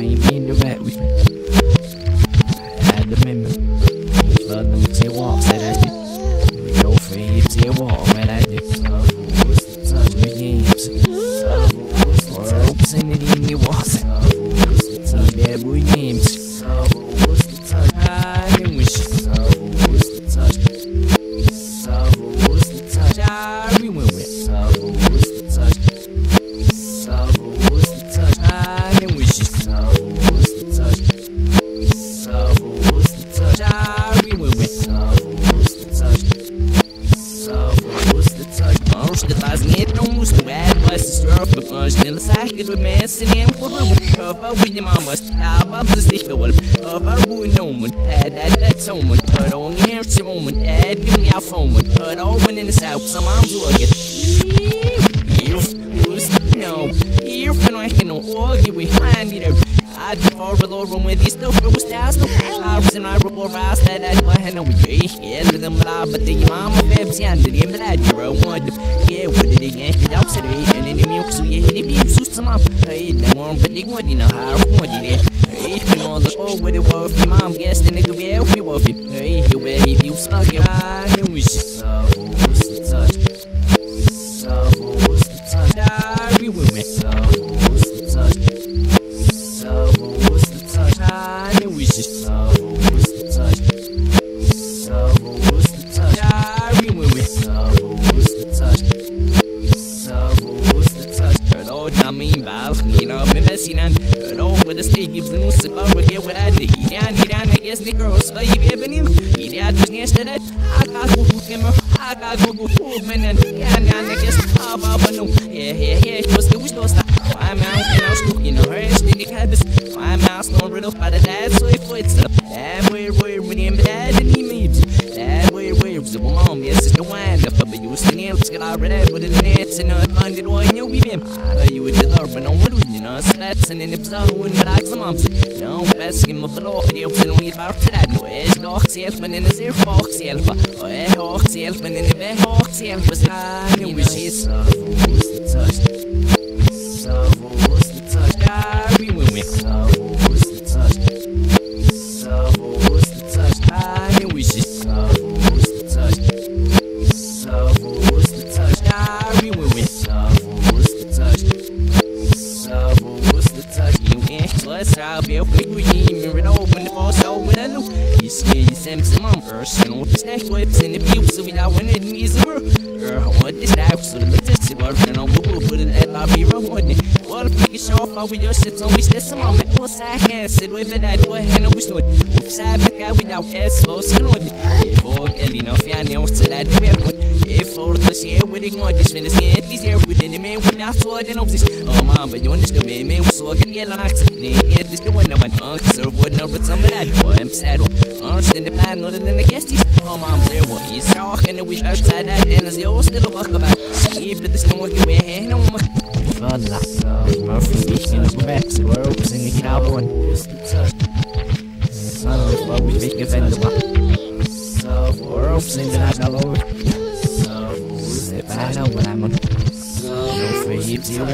you ain't mean to rap with I had remember. Love them walk, said I did. We go for walk, but I did. Love was the the ropes and de wad was de strop de punch in the sack is with man sitting for her of a with your mama stop up the stick the wolf of a no one had that that so much but on here so moment add give me a phone but all when in the south some arms get you who's no you can I can all you we find it I the Lord when these was down no I was in I report fast that I was and we yeah with them blah but the mama babs and the name that you want yeah what did it get up to the and in the milk so yeah it be so some up hey the one but they want you know how what did it hey you know the oh what it was your mom guess the nigga be out was it hey you baby you your eye and we should I'm. Hello, with the blew some over here with that. You down, you I guess the girls, so you. You down, just yesterday. I got go to him, I got go to movement, and now I guess, how about no? Yeah, yeah, yeah, was the wish stop. I'm out, and I was looking, her, and she had this. I'm out, no riddle, by the dad, so it was up. That way, where, when him, dad, and he meets. That way, where, was the mom, yes, it's the wine, the puppy, you was the nails, get out of that, with the nets, and a hundred, one, you'll be him. I you would but no one would, you know, slats, and then it's all one, but I some moms. No, best in my block, you know, we about to that, no, it's not self, and in the zero fox, self, or a open the boss over the loop. You see, you send some on first, and with the snack whips and the views, so when it needs a girl. Girl, what this out, so the bitches is working on Google, put it at my bureau, what it? What if can show off we your shit, so we still some on that one side hand, sit with it, that way, and we stood. Side back out without ass, slow, it. If all Kelly, no, if I know, so that we have if all the shit with it, what this fin is here, this here with the man without sword and opposites. Oh, mom, but you understand me, man, so I can get an accent. Yeah, this the one that went on, so what no, but some of that, boy, I'm sad. Understand the plan, other than the guesties. Oh, mom, there, what he's talking, oh, and we outside that, and as you still walk about. See, but this eh, no one can wear hand on my. Falla, Murphy, you know, go back, so we're opening it out one. Son, what we make a vendor. We're opening it out all over. If I know what I'm on. No for heaps you